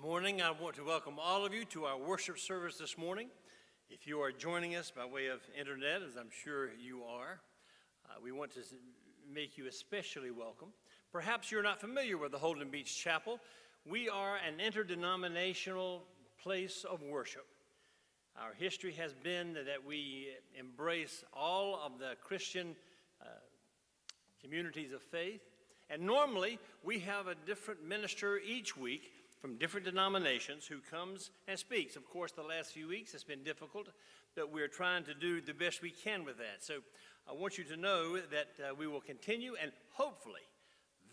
Good morning. I want to welcome all of you to our worship service this morning. If you are joining us by way of internet, as I'm sure you are, uh, we want to make you especially welcome. Perhaps you're not familiar with the Holden Beach Chapel. We are an interdenominational place of worship. Our history has been that we embrace all of the Christian uh, communities of faith. And normally, we have a different minister each week from different denominations who comes and speaks. Of course, the last few weeks it's been difficult, but we're trying to do the best we can with that. So I want you to know that uh, we will continue, and hopefully,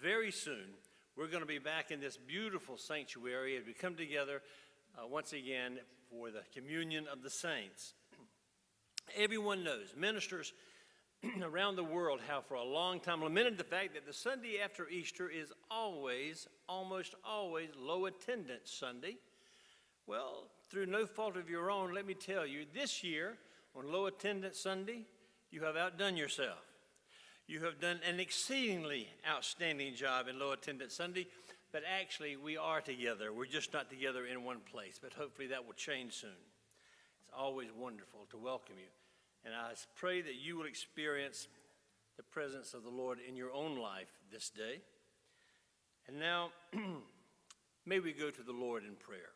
very soon, we're going to be back in this beautiful sanctuary as we come together uh, once again for the communion of the saints. Everyone knows ministers around the world have for a long time lamented the fact that the Sunday after Easter is always, almost always, low attendance Sunday. Well, through no fault of your own, let me tell you, this year on low attendance Sunday, you have outdone yourself. You have done an exceedingly outstanding job in low attendance Sunday, but actually we are together. We're just not together in one place, but hopefully that will change soon. It's always wonderful to welcome you. And I pray that you will experience the presence of the Lord in your own life this day. And now, may we go to the Lord in prayer.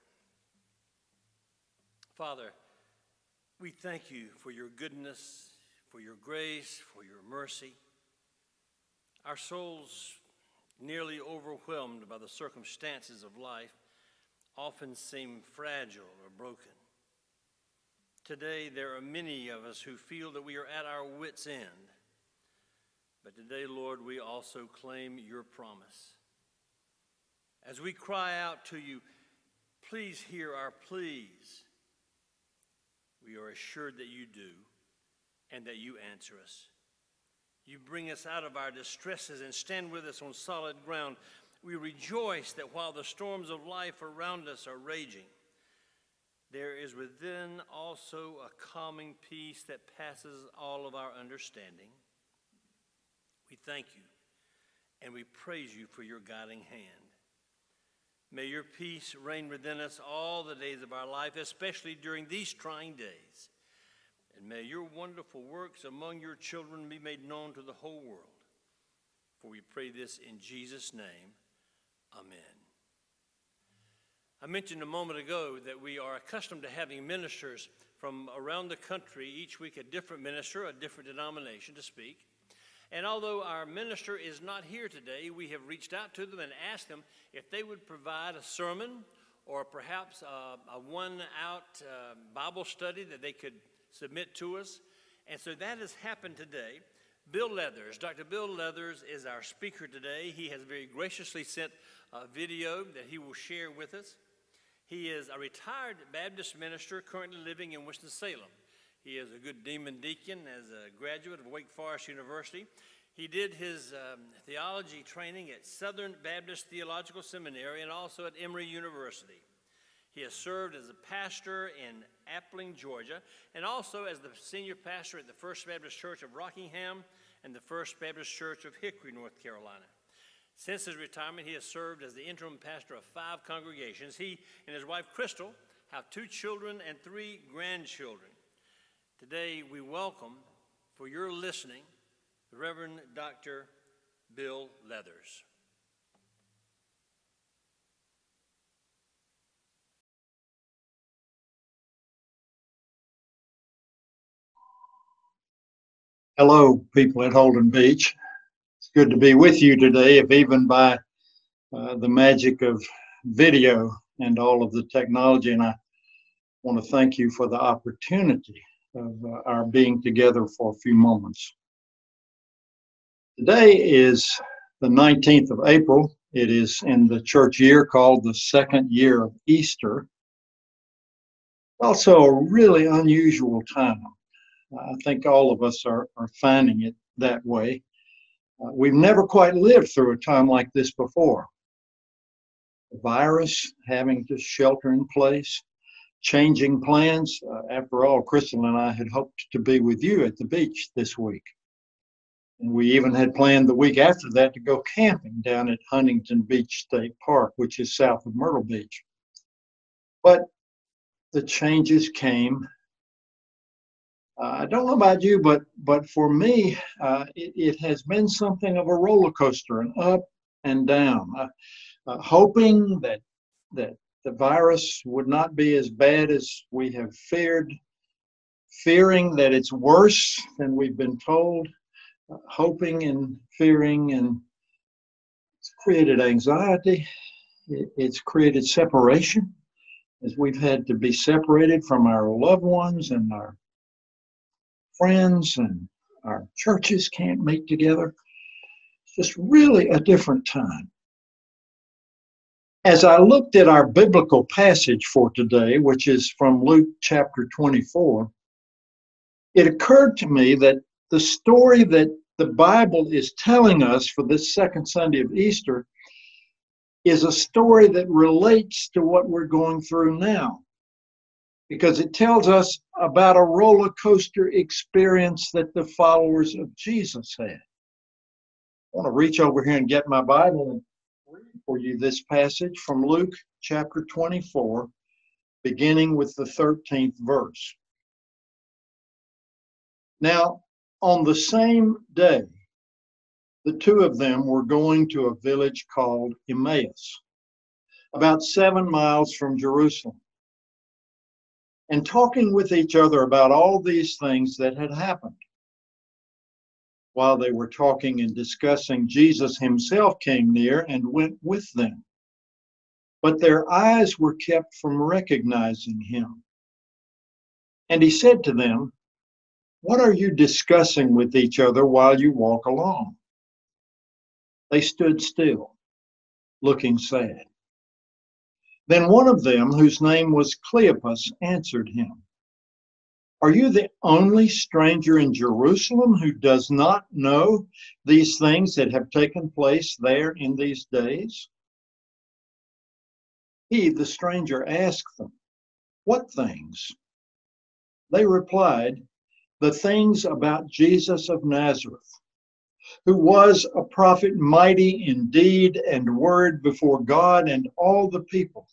Father, we thank you for your goodness, for your grace, for your mercy. Our souls, nearly overwhelmed by the circumstances of life, often seem fragile or broken. Today, there are many of us who feel that we are at our wits' end. But today, Lord, we also claim your promise. As we cry out to you, please hear our pleas, we are assured that you do and that you answer us. You bring us out of our distresses and stand with us on solid ground. We rejoice that while the storms of life around us are raging, there is within also a calming peace that passes all of our understanding. We thank you and we praise you for your guiding hand. May your peace reign within us all the days of our life, especially during these trying days. And may your wonderful works among your children be made known to the whole world. For we pray this in Jesus' name. Amen. I mentioned a moment ago that we are accustomed to having ministers from around the country, each week a different minister, a different denomination to speak. And although our minister is not here today, we have reached out to them and asked them if they would provide a sermon or perhaps a, a one out uh, Bible study that they could submit to us. And so that has happened today. Bill Leathers, Dr. Bill Leathers is our speaker today. He has very graciously sent a video that he will share with us. He is a retired Baptist minister currently living in Winston-Salem. He is a good demon deacon as a graduate of Wake Forest University. He did his um, theology training at Southern Baptist Theological Seminary and also at Emory University. He has served as a pastor in Appling, Georgia, and also as the senior pastor at the First Baptist Church of Rockingham and the First Baptist Church of Hickory, North Carolina. Since his retirement, he has served as the interim pastor of five congregations. He and his wife, Crystal, have two children and three grandchildren. Today, we welcome, for your listening, the Reverend Dr. Bill Leathers. Hello, people at Holden Beach good to be with you today, if even by uh, the magic of video and all of the technology. And I want to thank you for the opportunity of uh, our being together for a few moments. Today is the 19th of April. It is in the church year called the second year of Easter. Also, a really unusual time. I think all of us are, are finding it that way. Uh, we've never quite lived through a time like this before. The virus, having to shelter in place, changing plans. Uh, after all, Crystal and I had hoped to be with you at the beach this week. And we even had planned the week after that to go camping down at Huntington Beach State Park, which is south of Myrtle Beach. But the changes came. Uh, I don't know about you, but but for me, uh, it, it, has been something of a roller coaster, and up and down. Uh, hoping that that the virus would not be as bad as we have feared, fearing that it's worse than we've been told, uh, hoping and fearing, and it's created anxiety. It, it's created separation as we've had to be separated from our loved ones and our friends and our churches can't meet together. It's just really a different time. As I looked at our biblical passage for today, which is from Luke chapter 24, it occurred to me that the story that the Bible is telling us for this second Sunday of Easter is a story that relates to what we're going through now because it tells us about a roller coaster experience that the followers of Jesus had. I want to reach over here and get my Bible and read for you this passage from Luke chapter 24, beginning with the 13th verse. Now, on the same day, the two of them were going to a village called Emmaus, about seven miles from Jerusalem, and talking with each other about all these things that had happened. While they were talking and discussing, Jesus himself came near and went with them. But their eyes were kept from recognizing him. And he said to them, What are you discussing with each other while you walk along? They stood still, looking sad. Then one of them, whose name was Cleopas, answered him, Are you the only stranger in Jerusalem who does not know these things that have taken place there in these days? He, the stranger, asked them, What things? They replied, The things about Jesus of Nazareth who was a prophet mighty in deed and word before God and all the people.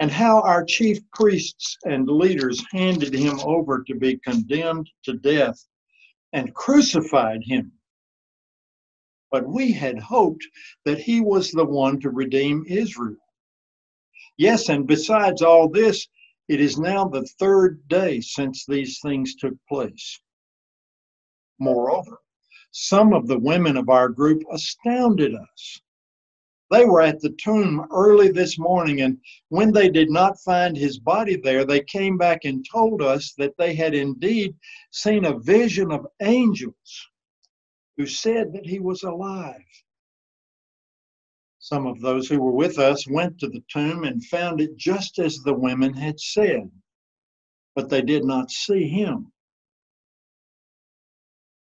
And how our chief priests and leaders handed him over to be condemned to death and crucified him. But we had hoped that he was the one to redeem Israel. Yes, and besides all this, it is now the third day since these things took place. Moreover, some of the women of our group astounded us. They were at the tomb early this morning, and when they did not find his body there, they came back and told us that they had indeed seen a vision of angels who said that he was alive. Some of those who were with us went to the tomb and found it just as the women had said, but they did not see him.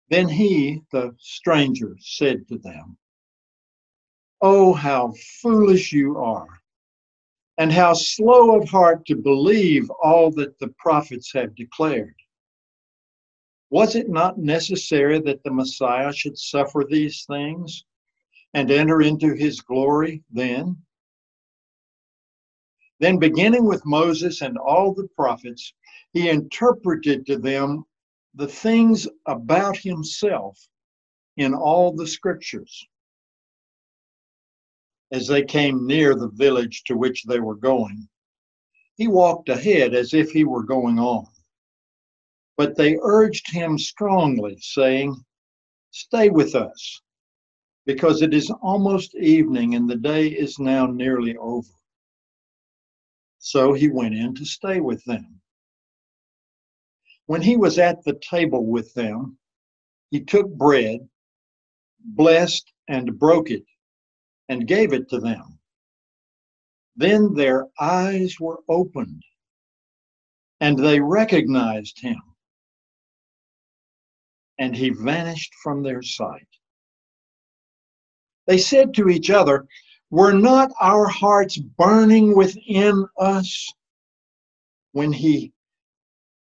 Then he, the stranger, said to them, Oh, how foolish you are, and how slow of heart to believe all that the prophets have declared. Was it not necessary that the Messiah should suffer these things and enter into his glory then? Then, beginning with Moses and all the prophets, he interpreted to them the things about himself in all the scriptures. As they came near the village to which they were going, he walked ahead as if he were going on. But they urged him strongly, saying, Stay with us, because it is almost evening and the day is now nearly over. So he went in to stay with them. When he was at the table with them, he took bread, blessed and broke it, and gave it to them. Then their eyes were opened, and they recognized him, and he vanished from their sight. They said to each other, Were not our hearts burning within us when he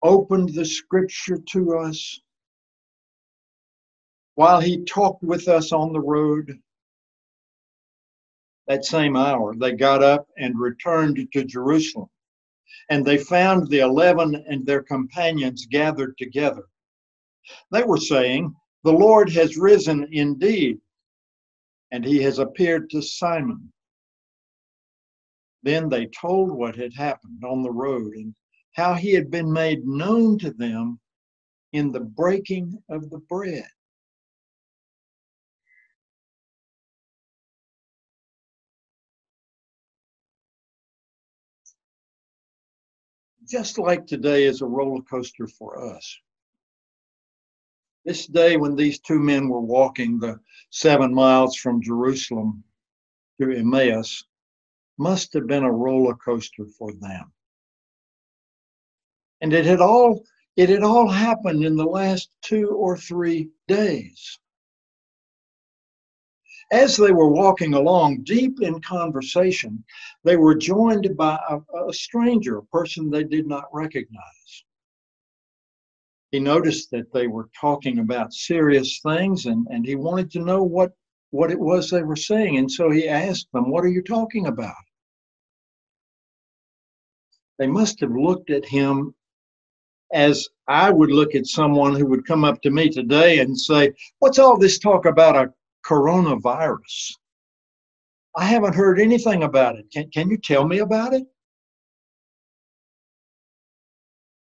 opened the scripture to us, while he talked with us on the road, that same hour, they got up and returned to Jerusalem. And they found the eleven and their companions gathered together. They were saying, The Lord has risen indeed, and he has appeared to Simon. Then they told what had happened on the road and how he had been made known to them in the breaking of the bread. Just like today is a roller coaster for us. This day, when these two men were walking the seven miles from Jerusalem to Emmaus, must have been a roller coaster for them. And it had all it had all happened in the last two or three days. As they were walking along, deep in conversation, they were joined by a, a stranger, a person they did not recognize. He noticed that they were talking about serious things and, and he wanted to know what, what it was they were saying. And so he asked them, What are you talking about? They must have looked at him as I would look at someone who would come up to me today and say, What's all this talk about a coronavirus? I haven't heard anything about it. Can, can you tell me about it?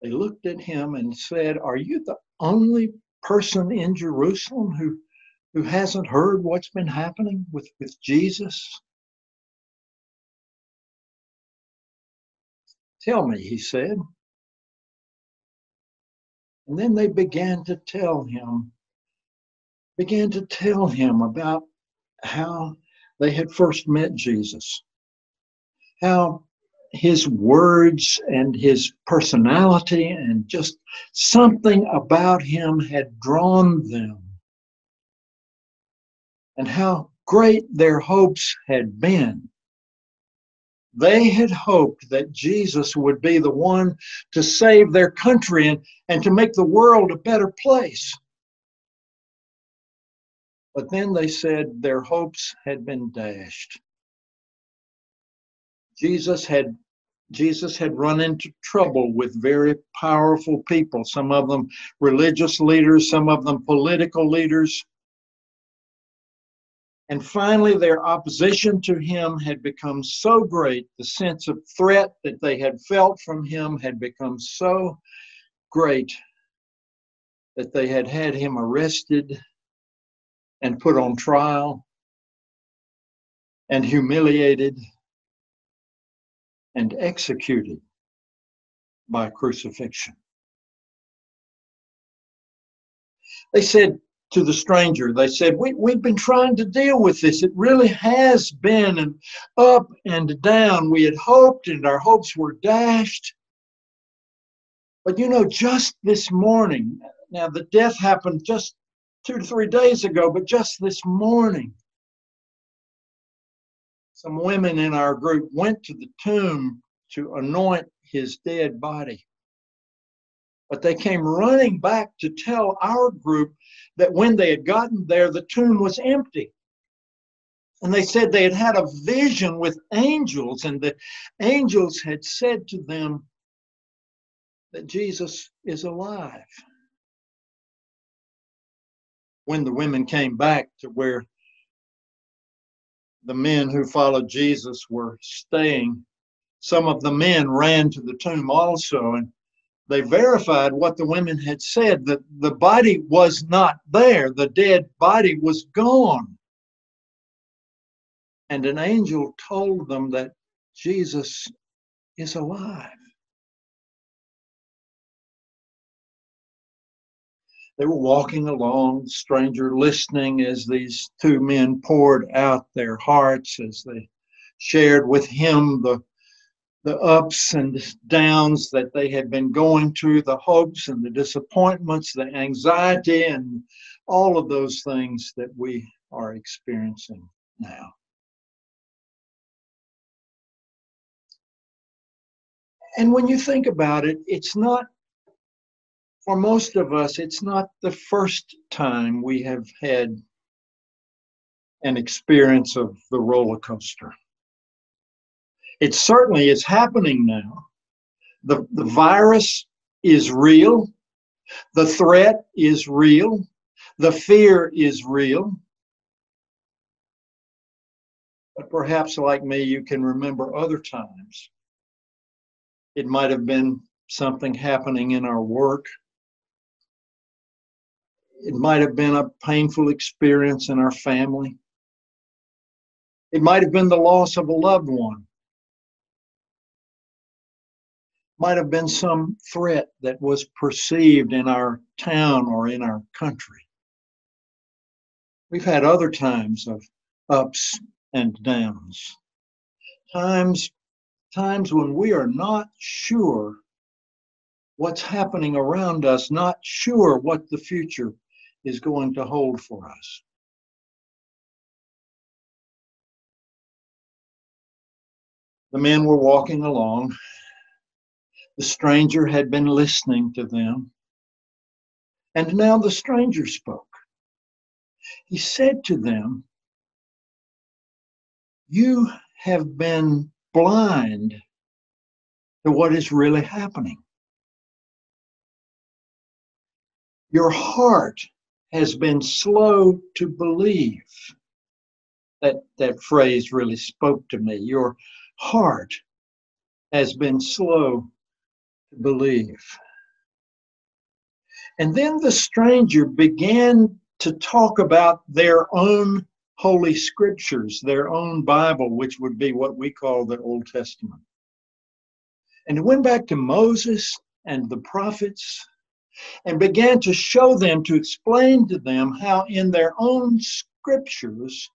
They looked at him and said, Are you the only person in Jerusalem who, who hasn't heard what's been happening with, with Jesus? Tell me, he said. And then they began to tell him, began to tell him about how they had first met Jesus, how his words and his personality and just something about him had drawn them, and how great their hopes had been. They had hoped that Jesus would be the one to save their country and, and to make the world a better place. But then they said their hopes had been dashed. Jesus had Jesus had run into trouble with very powerful people, some of them religious leaders, some of them political leaders. And finally, their opposition to him had become so great, the sense of threat that they had felt from him had become so great that they had had him arrested and put on trial and humiliated and executed by crucifixion. They said, to the stranger. They said, we, We've been trying to deal with this. It really has been an up and down. We had hoped, and our hopes were dashed. But you know, just this morning, now the death happened just two to three days ago, but just this morning, some women in our group went to the tomb to anoint his dead body. But they came running back to tell our group that when they had gotten there, the tomb was empty. And they said they had had a vision with angels, and the angels had said to them that Jesus is alive. When the women came back to where the men who followed Jesus were staying, some of the men ran to the tomb also and they verified what the women had said that the body was not there, the dead body was gone. And an angel told them that Jesus is alive. They were walking along, stranger listening as these two men poured out their hearts as they shared with him the the ups and downs that they had been going through, the hopes and the disappointments, the anxiety, and all of those things that we are experiencing now. And when you think about it, it's not, for most of us, it's not the first time we have had an experience of the roller coaster. It certainly is happening now. The, the virus is real. The threat is real. The fear is real. But perhaps, like me, you can remember other times. It might have been something happening in our work. It might have been a painful experience in our family. It might have been the loss of a loved one. Might have been some threat that was perceived in our town or in our country. We've had other times of ups and downs. Times, times when we are not sure what's happening around us, not sure what the future is going to hold for us. The men were walking along. The stranger had been listening to them. And now the stranger spoke. He said to them, You have been blind to what is really happening. Your heart has been slow to believe. That, that phrase really spoke to me. Your heart has been slow to believe. And then the stranger began to talk about their own holy scriptures, their own Bible, which would be what we call the Old Testament. And it went back to Moses and the prophets and began to show them, to explain to them how in their own scriptures,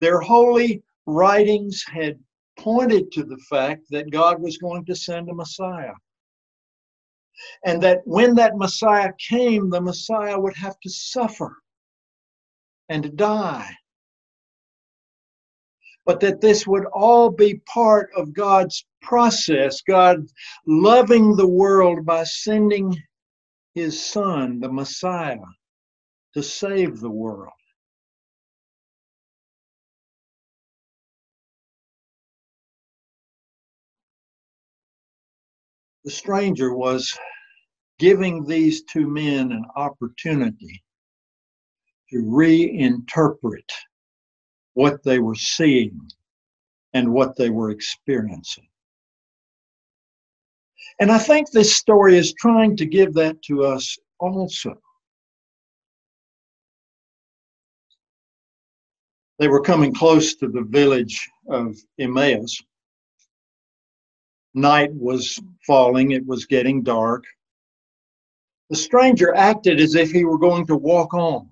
their holy writings had pointed to the fact that God was going to send a Messiah. And that when that Messiah came, the Messiah would have to suffer and die. But that this would all be part of God's process, God loving the world by sending his son, the Messiah, to save the world. The stranger was giving these two men an opportunity to reinterpret what they were seeing and what they were experiencing. And I think this story is trying to give that to us also. They were coming close to the village of Emmaus. Night was falling, it was getting dark. The stranger acted as if he were going to walk on.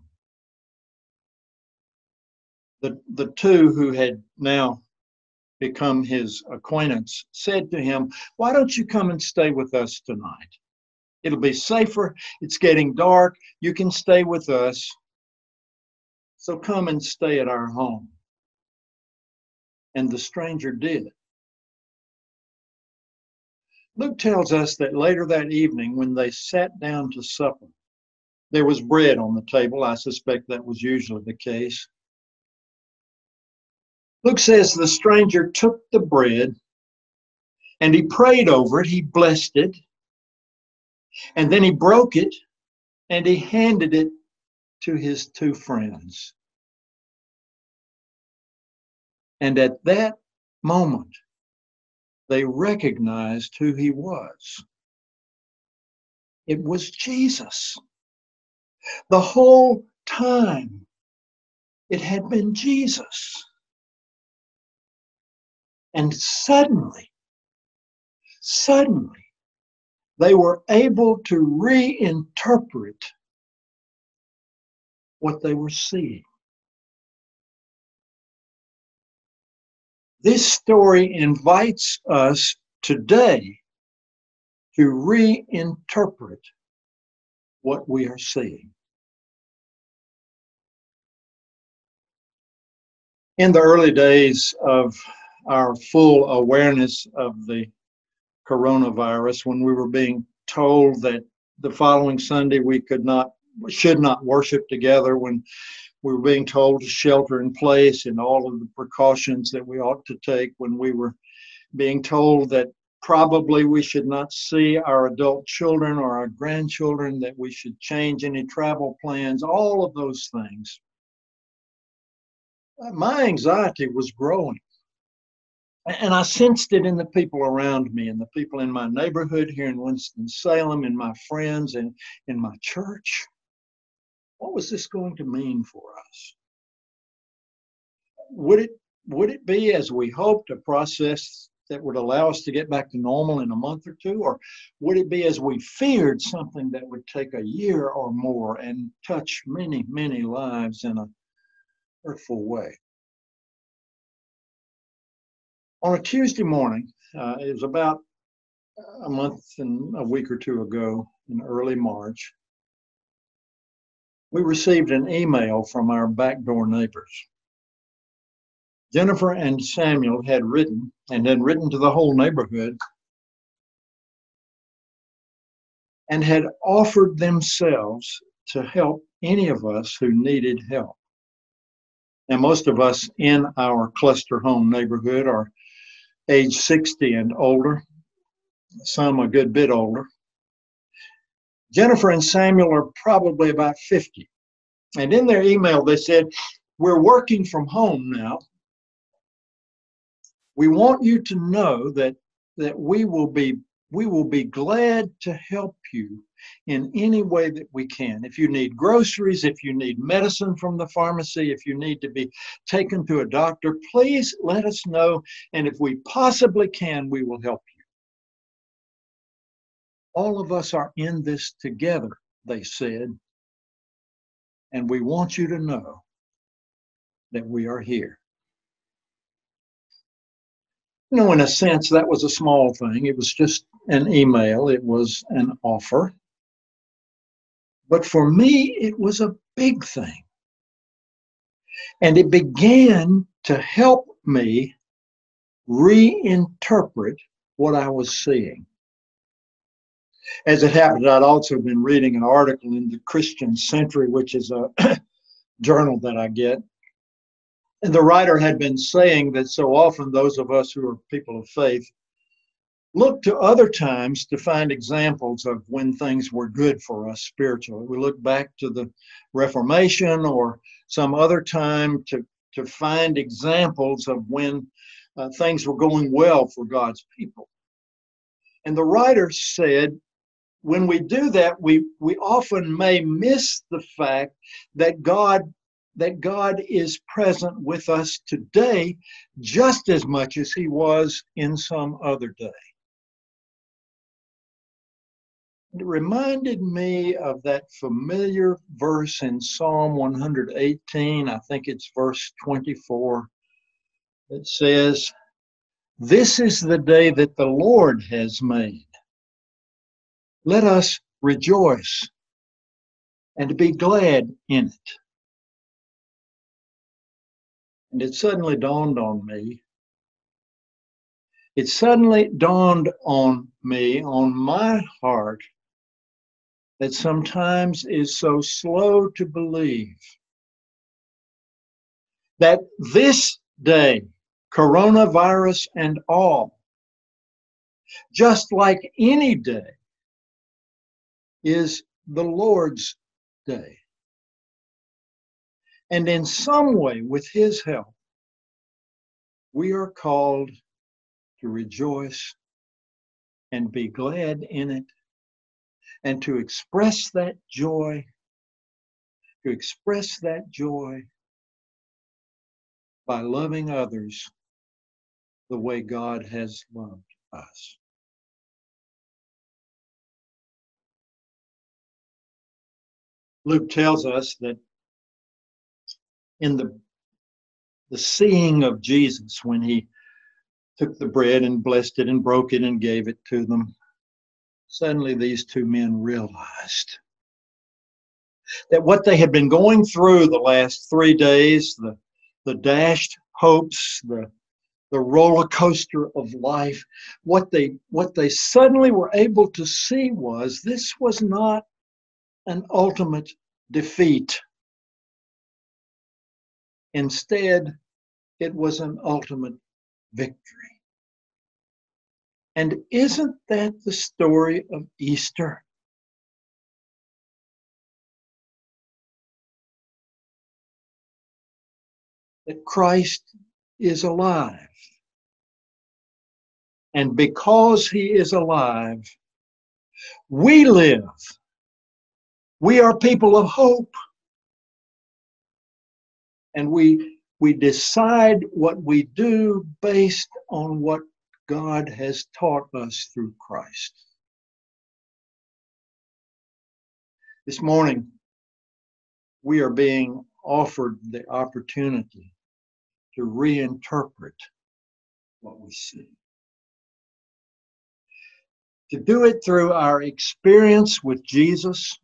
The, the two who had now become his acquaintance said to him, Why don't you come and stay with us tonight? It'll be safer. It's getting dark. You can stay with us. So come and stay at our home. And the stranger did. Luke tells us that later that evening, when they sat down to supper, there was bread on the table. I suspect that was usually the case. Luke says the stranger took the bread and he prayed over it, he blessed it, and then he broke it and he handed it to his two friends. And at that moment, they recognized who he was. It was Jesus. The whole time, it had been Jesus. And suddenly, suddenly, they were able to reinterpret what they were seeing. This story invites us today to reinterpret what we are seeing. In the early days of our full awareness of the coronavirus, when we were being told that the following Sunday we could not, should not worship together, when we were being told to shelter in place and all of the precautions that we ought to take when we were being told that probably we should not see our adult children or our grandchildren, that we should change any travel plans, all of those things. My anxiety was growing. And I sensed it in the people around me and the people in my neighborhood here in Winston-Salem, in my friends and in my church. What was this going to mean for us? Would it would it be as we hoped a process that would allow us to get back to normal in a month or two? Or would it be as we feared something that would take a year or more and touch many, many lives in a hurtful way? On a Tuesday morning, uh, it was about a month and a week or two ago in early March, we received an email from our backdoor neighbors. Jennifer and Samuel had written and had written to the whole neighborhood and had offered themselves to help any of us who needed help. Now, most of us in our cluster home neighborhood are age 60 and older, some a good bit older. Jennifer and Samuel are probably about 50. And in their email, they said, We're working from home now, we want you to know that that we will be we will be glad to help you in any way that we can. If you need groceries, if you need medicine from the pharmacy, if you need to be taken to a doctor, please let us know. And if we possibly can, we will help you. All of us are in this together, they said. And we want you to know that we are here you know, in a sense, that was a small thing. It was just an email, it was an offer. But for me, it was a big thing. And it began to help me reinterpret what I was seeing. As it happened, I'd also been reading an article in the Christian Century, which is a journal that I get and the writer had been saying that so often those of us who are people of faith look to other times to find examples of when things were good for us spiritually. We look back to the Reformation or some other time to, to find examples of when uh, things were going well for God's people. And the writer said, when we do that, we, we often may miss the fact that God that God is present with us today just as much as he was in some other day. Reminded me of that familiar verse in Psalm 118, I think it's verse 24, that says, This is the day that the Lord has made. Let us rejoice and be glad in it. And it suddenly dawned on me. It suddenly dawned on me, on my heart, that sometimes is so slow to believe that this day, coronavirus and all, just like any day, is the Lord's day. And in some way, with His help, we are called to rejoice and be glad in it and to express that joy, to express that joy by loving others the way God has loved us. Luke tells us that in the the seeing of Jesus when he took the bread and blessed it and broke it and gave it to them. Suddenly, these two men realized that what they had been going through the last three days, the, the dashed hopes, the, the roller coaster of life, what they, what they suddenly were able to see was this was not an ultimate defeat Instead, it was an ultimate victory. And isn't that the story of Easter? That Christ is alive. And because he is alive, we live. We are people of hope. And we, we decide what we do based on what God has taught us through Christ. This morning, we are being offered the opportunity to reinterpret what we see. To do it through our experience with Jesus,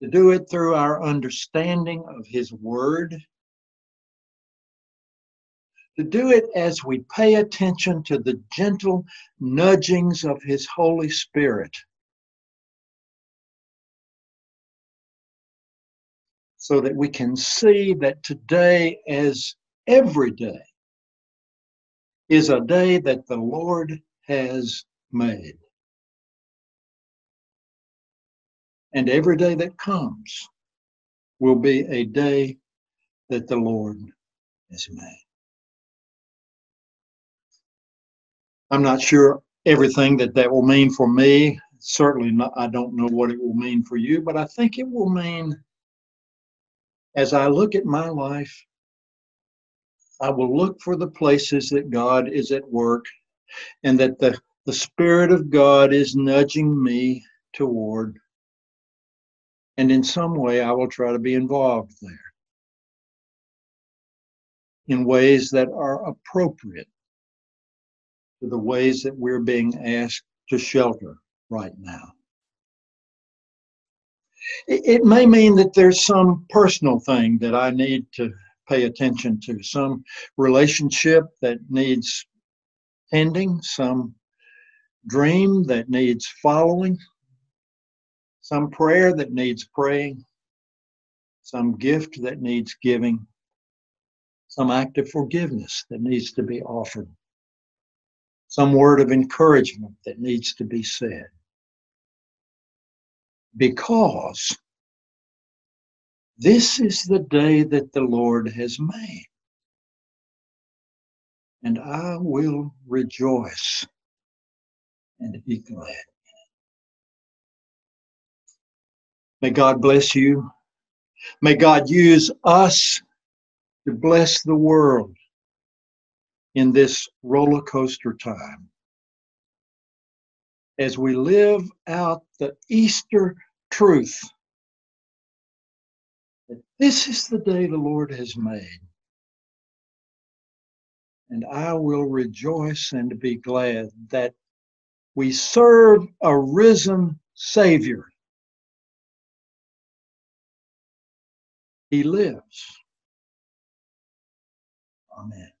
to do it through our understanding of His Word, to do it as we pay attention to the gentle nudgings of His Holy Spirit. So that we can see that today, as every day, is a day that the Lord has made. And every day that comes will be a day that the Lord has made. I'm not sure everything that that will mean for me. Certainly, not, I don't know what it will mean for you, but I think it will mean as I look at my life, I will look for the places that God is at work and that the, the Spirit of God is nudging me toward. And in some way, I will try to be involved there in ways that are appropriate to the ways that we're being asked to shelter right now. It, may mean that there's some personal thing that I need to pay attention to, some relationship that needs tending, some dream that needs following, some prayer that needs praying, some gift that needs giving, some act of forgiveness that needs to be offered, some word of encouragement that needs to be said. Because this is the day that the Lord has made and I will rejoice and be glad. May God bless you. May God use us to bless the world in this roller coaster time as we live out the Easter truth that this is the day the Lord has made and I will rejoice and be glad that we serve a risen Savior. He lives. Amen.